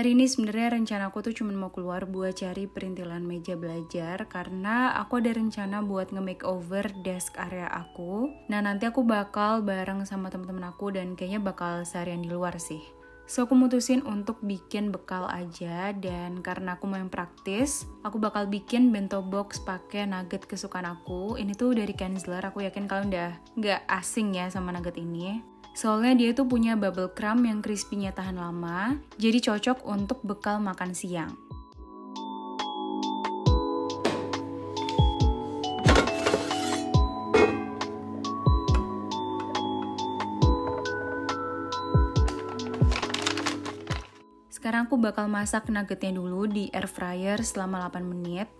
Hari ini sebenarnya rencana aku tuh cuma mau keluar buat cari perintilan meja belajar karena aku ada rencana buat nge-makeover desk area aku. Nah, nanti aku bakal bareng sama teman-teman aku dan kayaknya bakal seharian di luar sih. So aku mutusin untuk bikin bekal aja dan karena aku mau yang praktis, aku bakal bikin bento box pakai nugget kesukaan aku. Ini tuh dari Kenzler, aku yakin kalian udah nggak asing ya sama nugget ini. Soalnya dia tuh punya bubble crumb yang crispy-nya tahan lama, jadi cocok untuk bekal makan siang. Sekarang aku bakal masak nuggetnya dulu di air fryer selama 8 menit.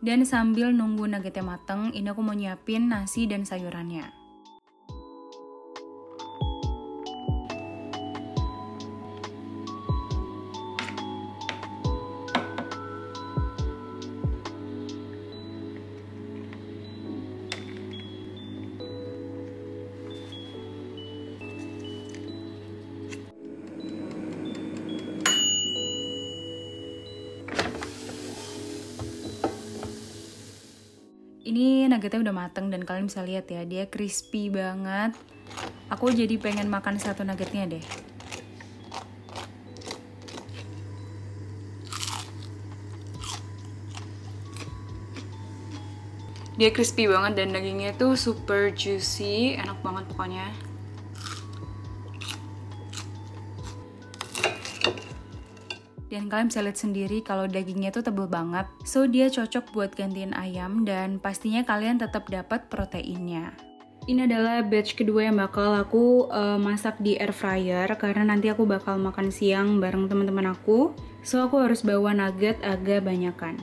Dan sambil nunggu nuggetnya mateng, ini aku mau nyiapin nasi dan sayurannya. Ini nuggetnya udah mateng dan kalian bisa lihat ya, dia crispy banget. Aku jadi pengen makan satu nuggetnya deh. Dia crispy banget dan dagingnya tuh super juicy, enak banget pokoknya. Dan kalian bisa lihat sendiri kalau dagingnya tuh tebel banget. So dia cocok buat gantiin ayam dan pastinya kalian tetap dapat proteinnya. Ini adalah batch kedua yang bakal aku uh, masak di air fryer karena nanti aku bakal makan siang bareng teman-teman aku. So aku harus bawa nugget agak banyakan.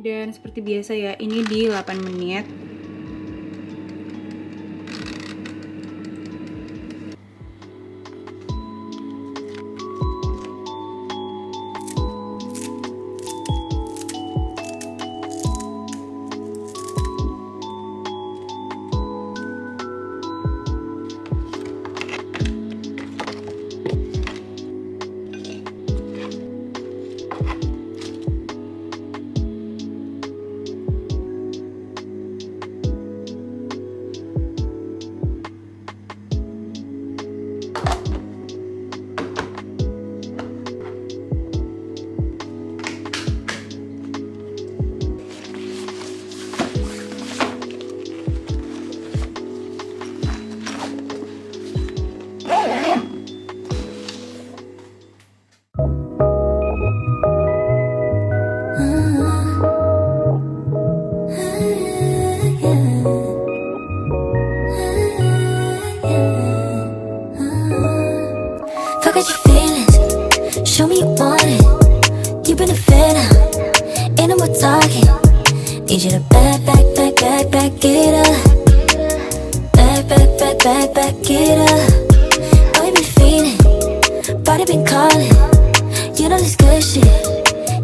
Dan seperti biasa ya, ini di 8 menit. Need you to back, back, back, back, back it up. Back, back, back, back, back it up. Oh, you been feeling. Body been calling. You know this good shit.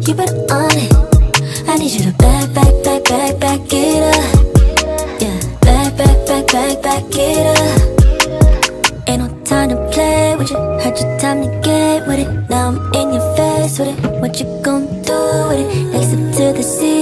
You been on it. I need you to back, back, back, back, back it up. Yeah, back, back, back, back, back it up. Ain't no time to play with you. Had your time to get with it. Now I'm in your face with it. What you gon' do with it? Legs up to the ceiling.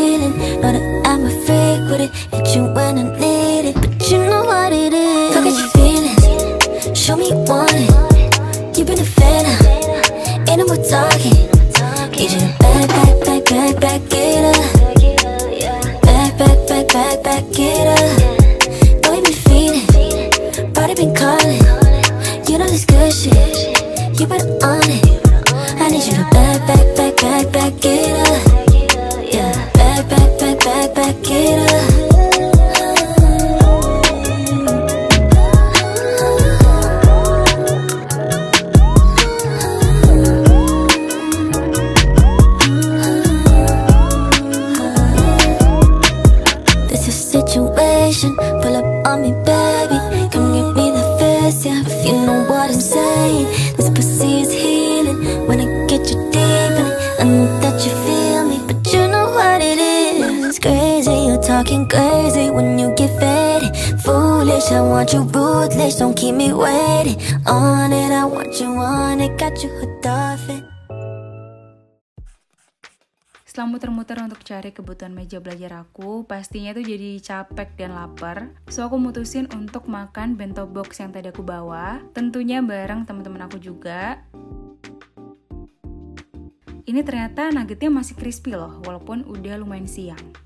Back, back, back, back, back it up. Back, back, back, back, back it up. You been feeling. Body been calling. You know this good shit. You been on it. I need you to back, back, back, back, back it up. on me, baby. Come give me that face, yeah If you know what I'm saying. This pussy is healing When I get you deep in it. I know that you feel me But you know what it is. It's crazy, you're talking crazy When you get faded Foolish, I want you ruthless Don't keep me waiting On it, I want you on it Got you Setelah muter-muter untuk cari kebutuhan meja belajar aku, pastinya tuh jadi capek dan lapar. So aku mutusin untuk makan bento box yang tadi aku bawa, tentunya bareng teman-teman aku juga. Ini ternyata nuggetnya masih crispy loh, walaupun udah lumayan siang.